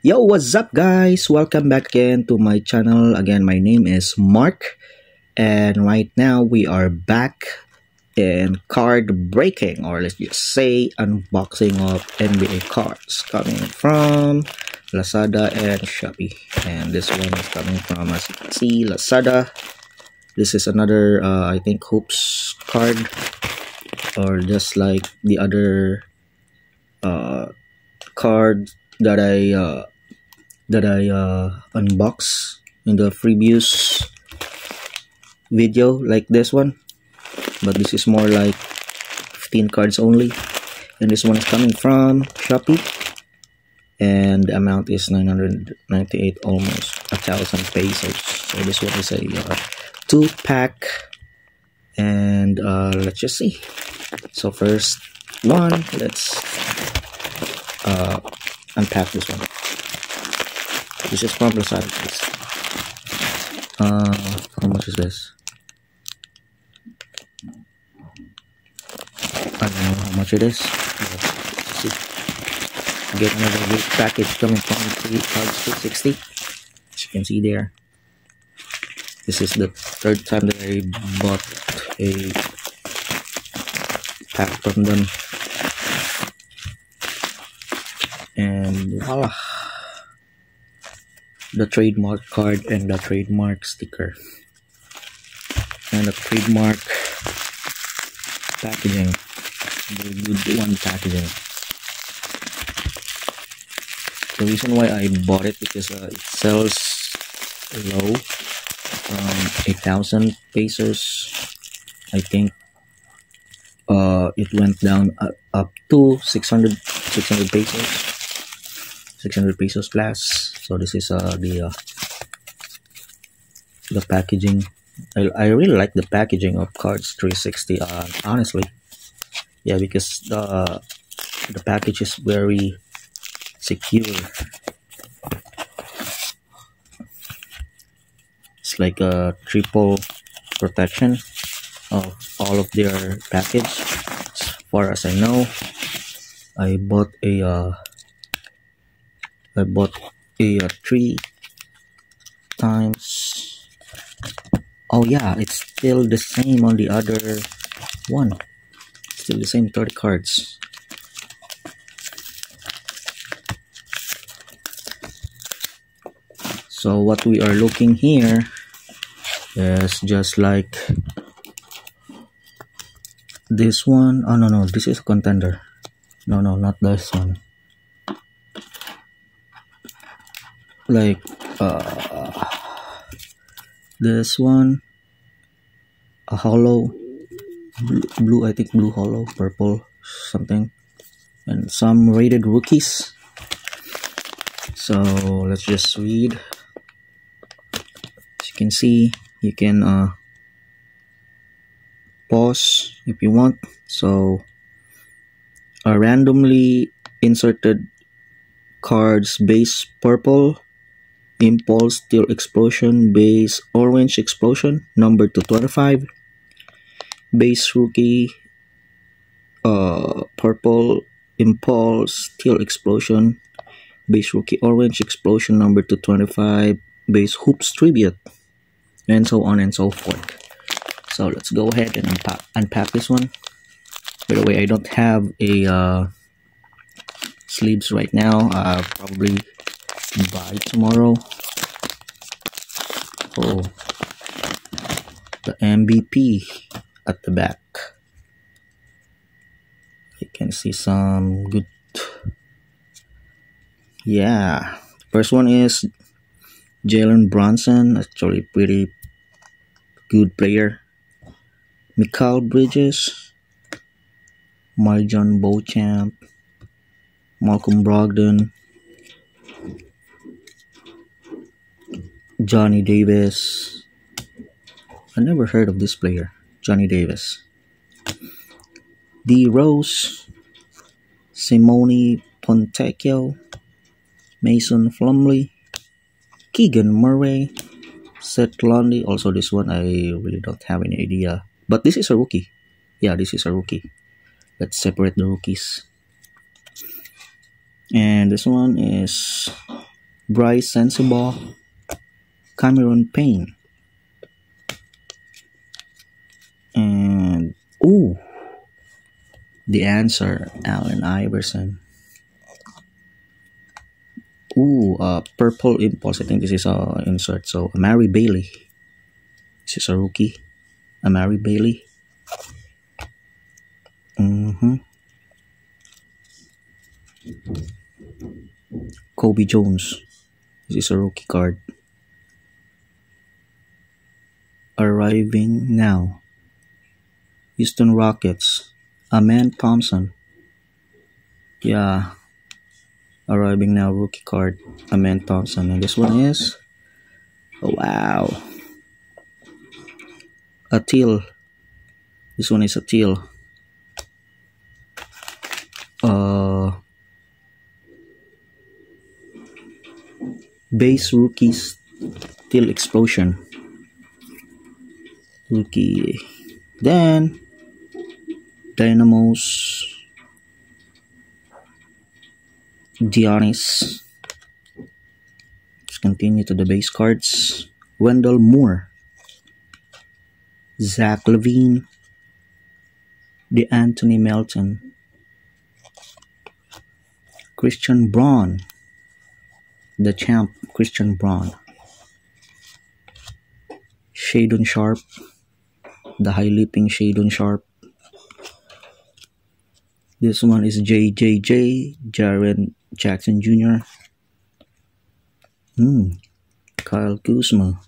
Yo, what's up guys? Welcome back again to my channel. Again, my name is Mark and right now we are back in card breaking or let's just say unboxing of NBA cards coming from Lazada and Shopee. And this one is coming from, as you can see, Lazada. This is another, uh, I think, hoops card or just like the other uh, card that I uh, that I uh, unbox in the previous video like this one. But this is more like 15 cards only. And this one is coming from Shopee. And the amount is 998 almost a thousand pesos. So this one is a uh, two pack and uh, let's just see. So first one let's uh, unpack this one this is from Lazada guys. Uh, how much is this? I don't know how much it is. See. Get another big package coming from three cards 260. As you can see there. This is the third time that I bought a pack from them. And voila the trademark card and the trademark sticker. And the trademark packaging. The good one packaging. The reason why I bought it because uh, it sells low um, a thousand pesos I think. Uh, it went down uh, up to 600 600 pesos 600 pesos plus. So this is uh, the uh, the packaging. I, I really like the packaging of cards 360 uh, honestly. Yeah because the the package is very secure. It's like a triple protection of all of their package. As far as I know I bought a uh, I bought a three times. Oh yeah it's still the same on the other one. Still the same 30 cards. So what we are looking here is just like this one. Oh no no this is a contender. No no not this one like uh, this one a hollow blue, blue i think blue hollow purple something. And some rated rookies. So let's just read. As you can see you can uh, pause if you want. So a randomly inserted cards base purple impulse steel explosion base orange explosion number 225 base rookie uh purple impulse steel explosion base rookie orange explosion number 225 base hoops tribute and so on and so forth. So let's go ahead and unpack, unpack this one. By the way i don't have a uh, sleeves right now. Uh, probably by tomorrow. Oh. The MVP at the back. You can see some good. Yeah. First one is Jalen Brunson actually pretty good player. Mikal Bridges. MarJon Beauchamp. Malcolm Brogdon Johnny Davis. I never heard of this player, Johnny Davis. D Rose, Simone Fontecchio, Mason Plumlee, Keegan Murray, Seth Lundy. Also, this one I really don't have any idea. But this is a rookie. Yeah, this is a rookie. Let's separate the rookies. And this one is Brice Sensabaugh, Cameron Payne, and ooh, the answer Allen Iverson. Ooh, uh, purple impulse. I think this is a insert. So Mary Bailey. This is a rookie. Mary Bailey. Mm-hmm. Colby Jones. This is a rookie card. Arriving now. Houston Rockets. Amen Thompson. Yeah. Arriving now, rookie card. Amen Thompson. And this one is. Oh, wow. A teal. This one is a teal. Uh, base rookies teal explosion. Rookie. Then Dynamos Giannis. Let's continue to the base cards. Wendell Moore. Zach LaVine. The Anthony Melton. Christian Braun. The champ Christian Braun. Shaedon Sharpe. The high leaping Shaedon Sharpe. This one is JJJ, Jaren Jackson Jr. Hmm, Kyle Kuzma.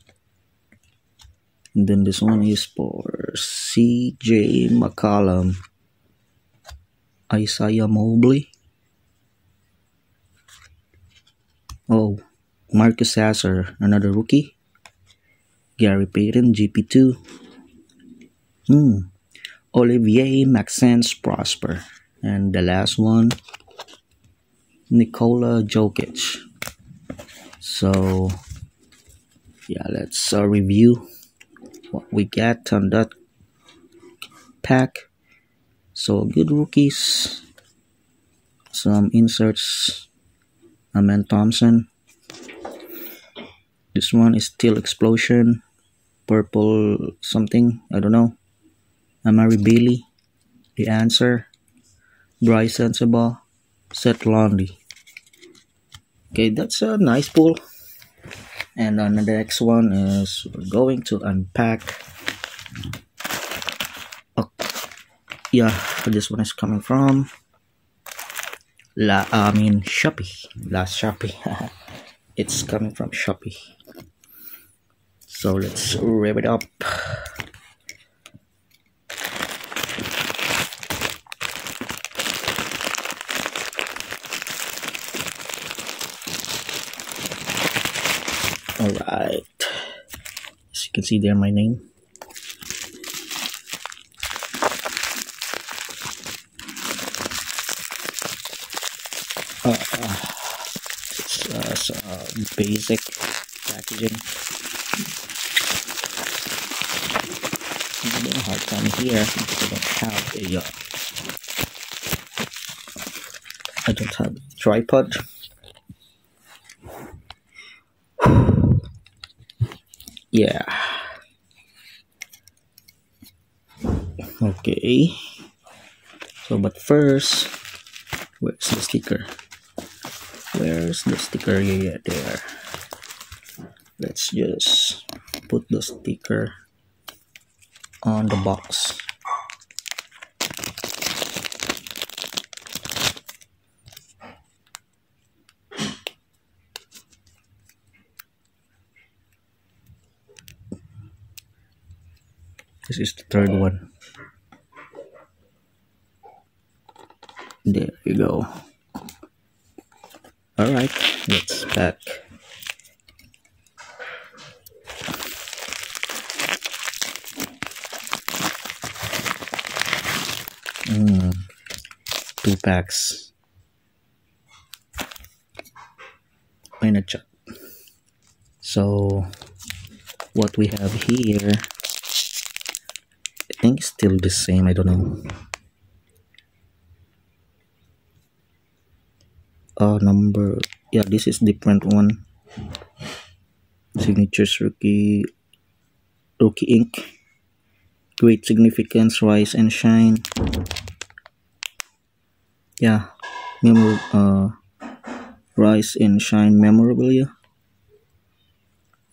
And then this one is for CJ McCollum, Isaiah Mobley. Oh, Marcus Sasser, another rookie. Gary Payton, GP2. Hmm. Olivier Maxence Prosper. And the last one, Nikola Jokic. So, yeah, let's uh, review what we get on that pack. So, good rookies, some inserts, Amen Thompson. This one is Steel Explosion, purple something, I don't know. Amari Bailey, the answer. Brice Sensabaugh, Seth Lundy. Okay, that's a nice pool. And on the next one is we're going to unpack. Oh, yeah, this one is coming from La. I mean Shopee. Last Shopee. it's coming from Shopee. So let's rev it up. All right as you can see there my name. Uh, it's, uh, so, uh, basic packaging. A hard time here because I don't have a uh, I don't have a tripod yeah. Okay. So but first where's the sticker? Where's the sticker? Yeah, yeah there. Let's just put the sticker on the box this is the third one. There you go. All right let's pack mm, two packs. In a chop so what we have here think it's still the same I don't know uh number yeah this is different one Signatures Rookie Rookie Ink. Great significance, rise and shine. Yeah, memor uh, rise and shine memorabilia.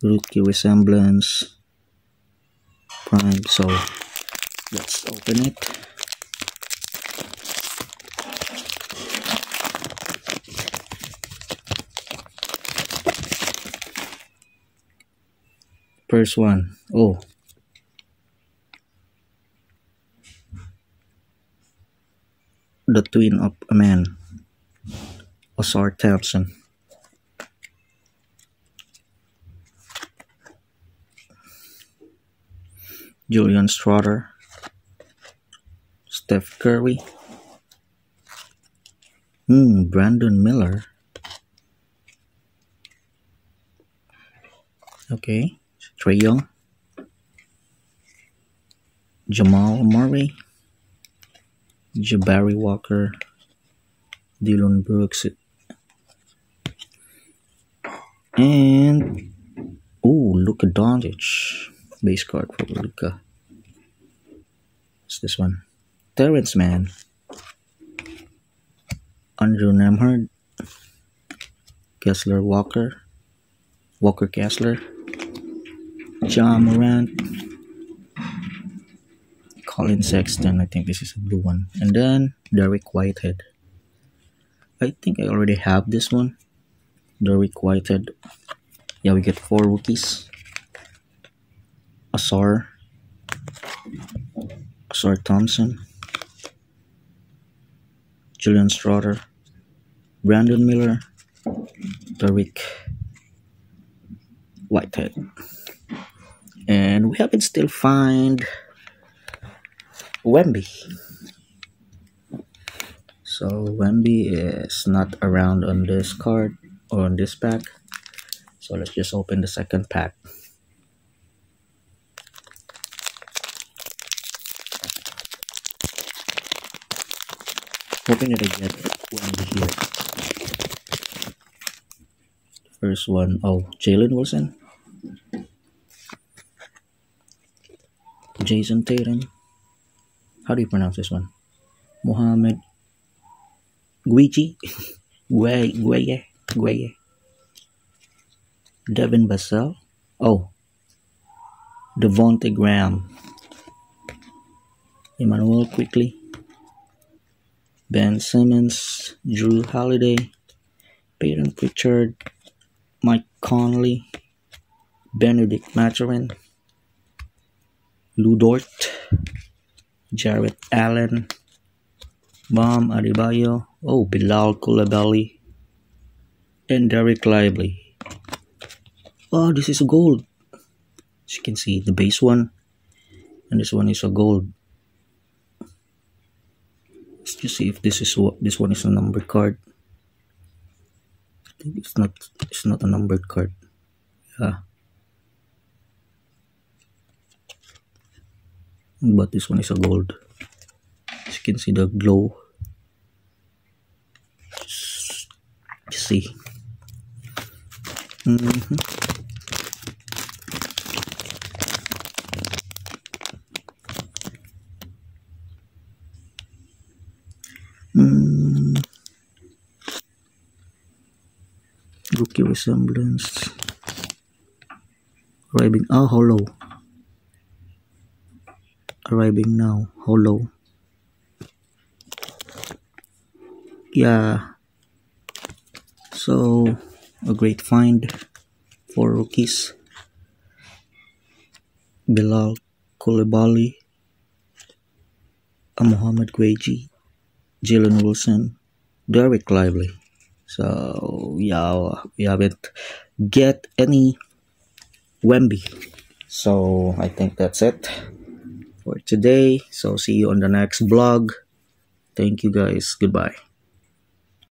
Rookie resemblance. Prime. So let's open it. First one. Oh, the twin of a man, Ausar Thompson. Julian Strawther, Steph Curry, hmm, Brandon Miller. Okay, Trae Young, Jamal Murray, Jabari Walker, Dillon Brooks, and oh, Luka Doncic base card for Luka. What's this one? Terance Mann, Andrew Nembhard, Kessler Walker, Walker Kessler, Ja Morant, Collin Sexton. I think this is a blue one. And then Dariq Whitehead. I think I already have this one. Dariq Whitehead. Yeah, we get four rookies. Ausar. Ausar Thompson. Julian Strawther. Brandon Miller. Dariq Whitehead. And we haven't still find Wemby. So Wemby is not around on this card or on this pack. So let's just open the second pack. Hoping that I get Wemby here. First one, oh, Jalen Wilson. Jayson Tatum. How do you pronounce this one? Mohammed Guiji? Gueye, Gueye, Gueye. Devin Vassell. Oh. Devonte Graham. Immanuel Quickley. Ben Simmons. Jrue Holiday. Payton Pritchard. Mike Conley. Benedict Mathurin. Lu Dort, Jarrett Allen, Bam Adebayo, oh Bilal Coulibaly, and Dereck Lively. Oh, this is a gold. As you can see, the base one, and this one is a gold. Let's just see if this is what this one is a numbered card. I think it's not. It's not a numbered card. Yeah. but this one is a gold as you can see the glow just see mm -hmm. Mm. Resemblance. Arriving. Ah, hollow arriving now hollow yeah so a great find for rookies Bilal Coulibaly Mohammed Gueye Jalen Wilson Dereck Lively so yeah we haven't get any Wemby so I think that's it for today. So see you on the next vlog. Thank you guys. Goodbye.